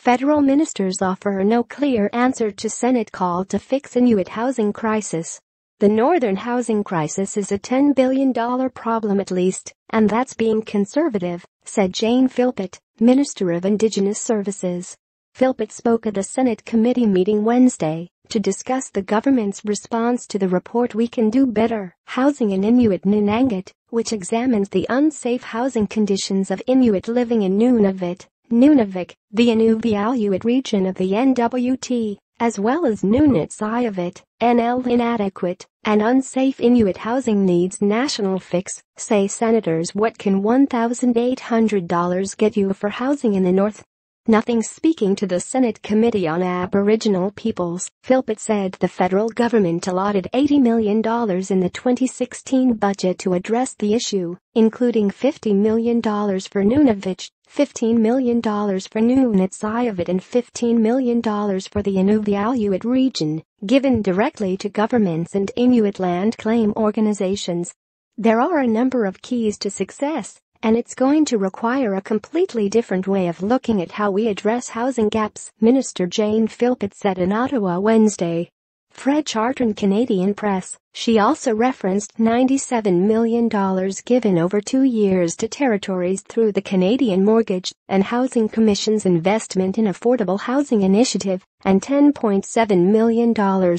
federal ministers offer no clear answer to Senate call to fix Inuit housing crisis. The northern housing crisis is a $10 billion problem at least, and that's being conservative, said Jane Philpott, Minister of Indigenous Services. Philpott spoke at a Senate committee meeting Wednesday to discuss the government's response to the report We Can Do Better, Housing in Inuit Nunangat, which examines the unsafe housing conditions of Inuit living in Nunavut, Nunavik, the Inuvialuit region of the NWT, as well as Nunatsiavut, NL inadequate and unsafe Inuit housing needs national fix, say senators what can $1,800 get you for housing in the north? Nothing speaking to the Senate Committee on Aboriginal Peoples, Philpott said the federal government allotted $80 million in the 2016 budget to address the issue, including $50 million for Nunavut, $15 million for Nunatsiavut and $15 million for the Inuvialuit region, given directly to governments and Inuit land claim organizations. There are a number of keys to success, and it's going to require a completely different way of looking at how we address housing gaps, Minister Jane Philpott said in Ottawa Wednesday. Fred Chartrand Canadian Press, she also referenced $97 million given over two years to territories through the Canadian Mortgage and Housing Commission's Investment in Affordable Housing Initiative and $10.7 million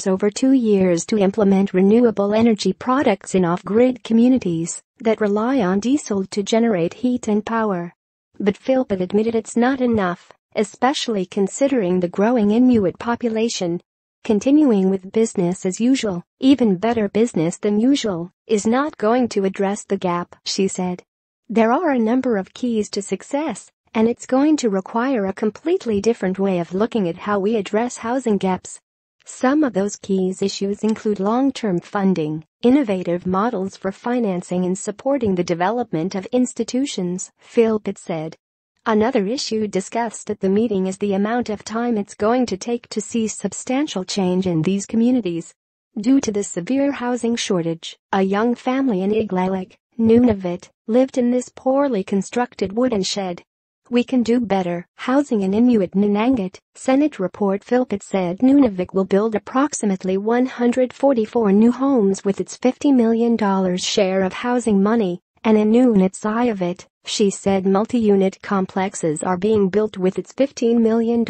over two years to implement renewable energy products in off-grid communities that rely on diesel to generate heat and power. But Philpott admitted it's not enough, especially considering the growing Inuit population. Continuing with business as usual, even better business than usual, is not going to address the gap, she said. There are a number of keys to success, and it's going to require a completely different way of looking at how we address housing gaps. Some of those keys issues include long-term funding, innovative models for financing and supporting the development of institutions, Philpott said. Another issue discussed at the meeting is the amount of time it's going to take to see substantial change in these communities. Due to the severe housing shortage, a young family in Igloolik, Nunavut, lived in this poorly constructed wooden shed we can do better. Housing in Inuit Nunangat, Senate report Philpott said Nunavik will build approximately 144 new homes with its $50 million share of housing money, and in Nunatsiavut, she said multi-unit complexes are being built with its $15 million,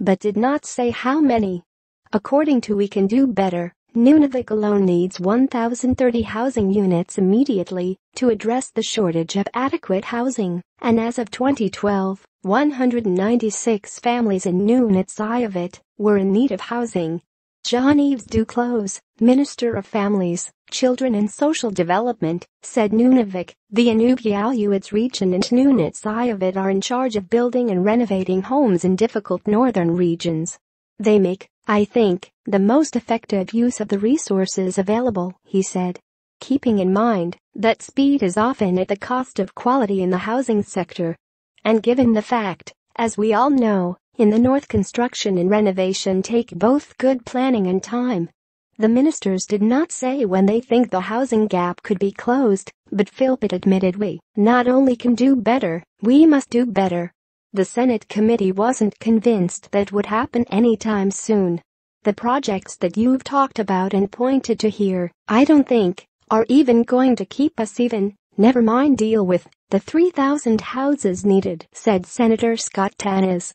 but did not say how many. According to We Can Do Better, Nunavik alone needs 1,030 housing units immediately to address the shortage of adequate housing, and as of 2012, 196 families in Siavut were in need of housing. Jean-Yves Duclos, Minister of Families, Children and Social Development, said Nunavik, the Inuvialuits region and Siavut are in charge of building and renovating homes in difficult northern regions. They make, I think, the most effective use of the resources available, he said. Keeping in mind that speed is often at the cost of quality in the housing sector. And given the fact, as we all know, in the north construction and renovation take both good planning and time. The ministers did not say when they think the housing gap could be closed, but Philpott admitted we not only can do better, we must do better. The Senate committee wasn't convinced that would happen anytime soon. The projects that you've talked about and pointed to here, I don't think, are even going to keep us even, never mind deal with the 3,000 houses needed, said Senator Scott Tannas.